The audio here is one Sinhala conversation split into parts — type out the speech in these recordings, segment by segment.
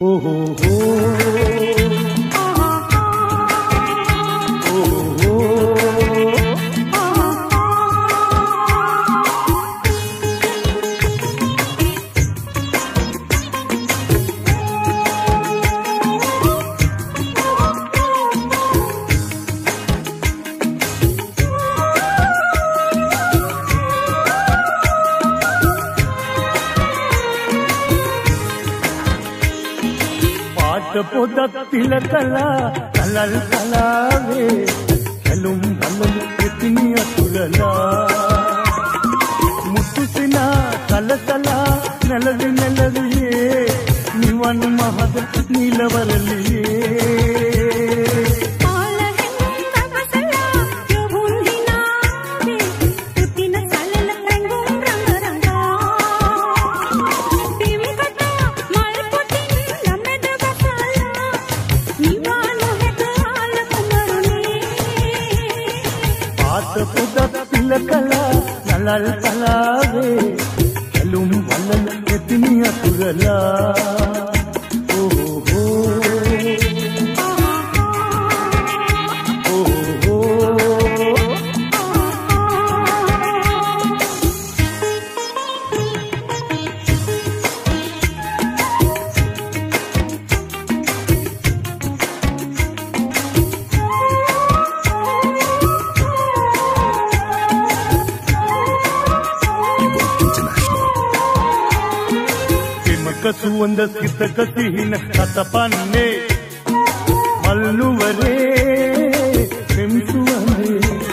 Oh, oh, oh. పాట పొద తిలకల కలల్ కలావే కలుం కలలు ఎత్తినియ తులలా ముట్టుసిన కలకల నెలవి నెలవియే. నివన్ మహద నీలవరలియే. ಅಲ್ಲ හොඳ සිතක සිහින සතපන්නේ. මල්නුවරේ පෙම්සුවනේ.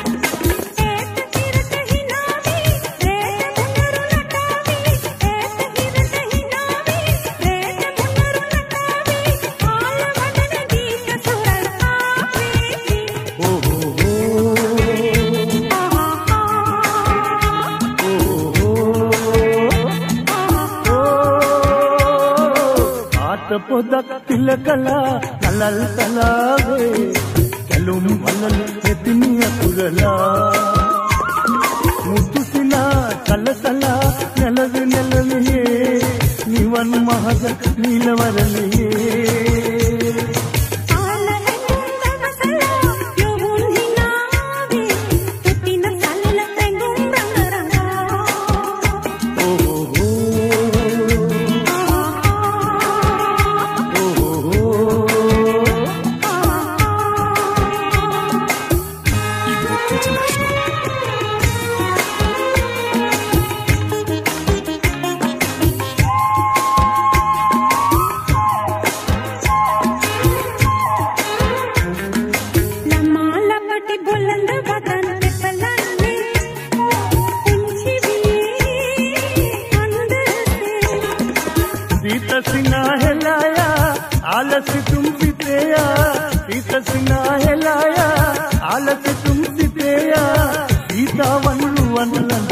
පොදක් තිල කලා නලල් තලාවේ. කැලුම් වලල් එතිනිය පුරලා මුතුසිලා කලසලා නැලවි නැලවියේ. නිවන් මහසක් නීලවරලේ ना हिलाया आलस तुम पितेया पीतस ना हिलाया आलस तुम पितेया सीता वनु वनलन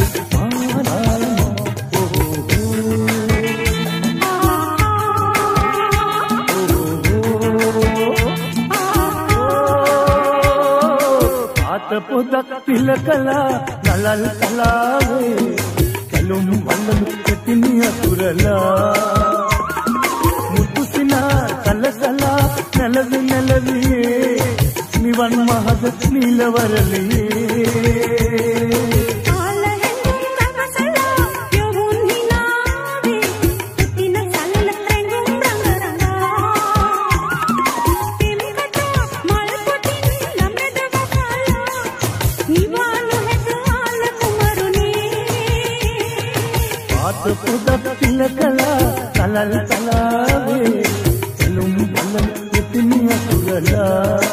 పిలకల నలల్ కలావే కలుం వందలు కట్టిని అసురలా ನೆಲವಿ ನೆಲವಿಯೇ ನಿವನ್ ಮಹದ ನೀಲವರಲಿಯೇ ಆತ ಪುದ ತಿಲಕಲ ಕಲಲ್ ಕಲಾವೇ الدنيا خيلاء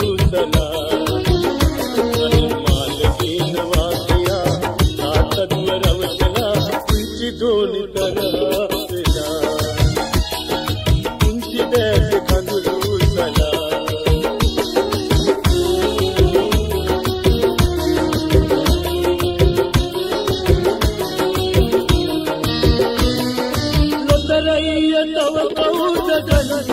对对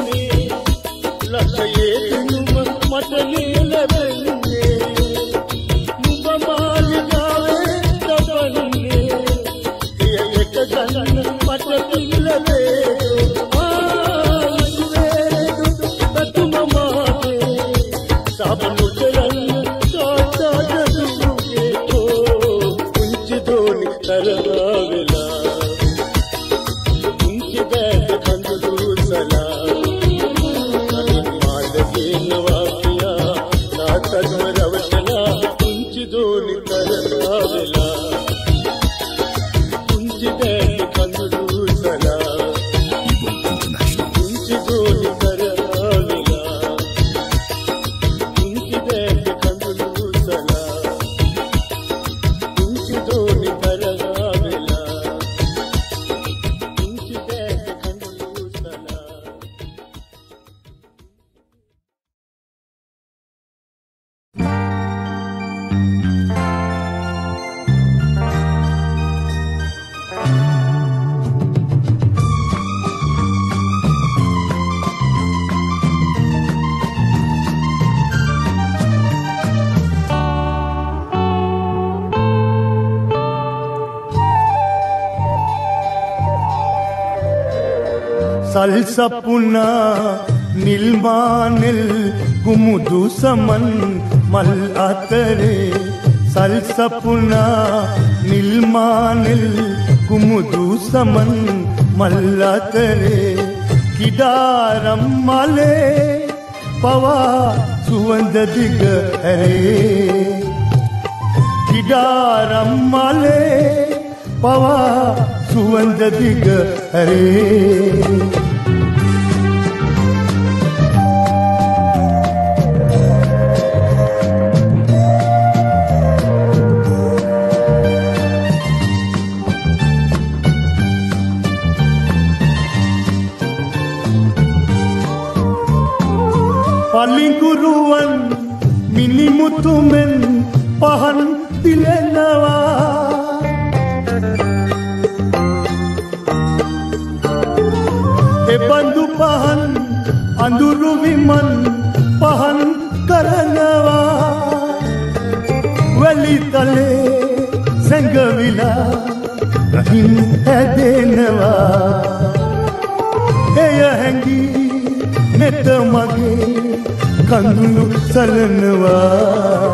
සල්සපුනා නිල්මානෙල් කුමුදු සමන් මල් අතරේ. සල්සපුනා නිල්මානෙල් කුමුදු සමන් මල් අතරේ. කිඩාරම් මලේ පවා සුවඳ දිග ඇරේ. කිඩාරම් මලේ පවා සුවඳ දිග ඇරේ. මිනිමුතුමෙන් පහන් දිලෙනවා එබඳු පහන් අඳුරු විමන් පහන් කරනවා. වැලිතලේ සැඟවිලා රහින් හැදෙනවා. එය හැඟී නෙත මගේ කඳුළු සලනවා.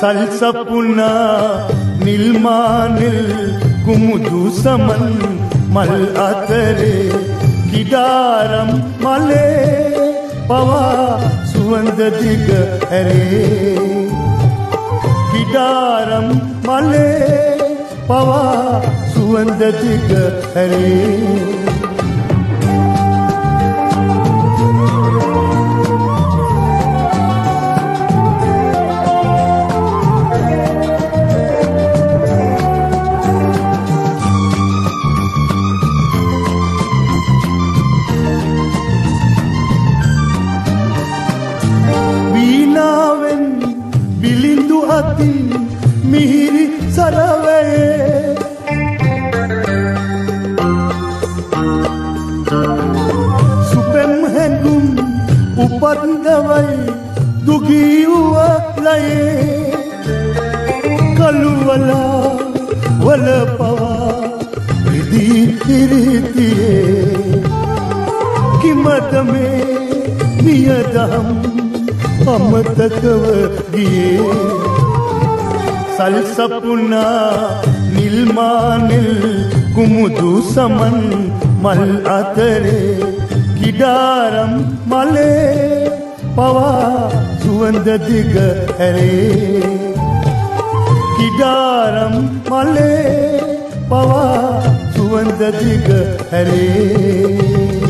සල්සපුනා නිල්මානෙල් කුමුදු සමන් මල් අතරේ කිඩාරම් මලේ පවා සුවඳ දිග ඇරේ. කිඩාරම් මලේ පවා සුවඳ දිග ඇරේ. උපන්දවයි දුගීවුව ලයේ කළුවලා වල පවා විදී හිරිතියේ කිමත මේ නියදම් අමතකව ගියේ? සල්සපුනා නිල්මානෙල් කුමුදු සමන් මල් අතරේ කිඩාරම් මලේ පවා සුවඳ දිග ඇරේ. කිඩාරම් මලේ පවා සුවඳ දිග හැරේ